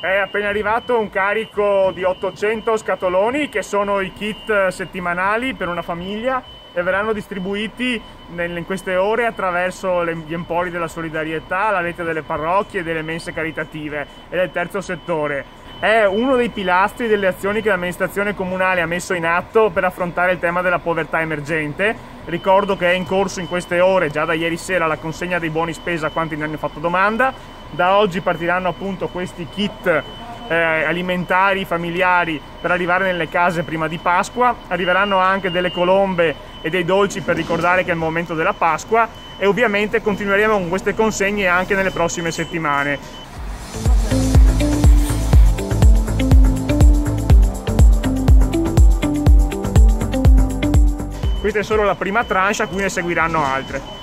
appena arrivato un carico di 800 scatoloni che sono i kit settimanali per una famiglia e verranno distribuiti in queste ore attraverso gli empori della solidarietà, la rete delle parrocchie, delle mense caritative e del terzo settore. È uno dei pilastri delle azioni che l'amministrazione comunale ha messo in atto per affrontare il tema della povertà emergente. Ricordo che è in corso in queste ore, già da ieri sera, la consegna dei buoni spesa a quanti ne hanno fatto domanda. Da oggi partiranno appunto questi kit eh, alimentari familiari per arrivare nelle case prima di Pasqua. Arriveranno anche delle colombe e dei dolci per ricordare che è il momento della Pasqua e ovviamente continueremo con queste consegne anche nelle prossime settimane. Questa è solo la prima tranche a cui ne seguiranno altre.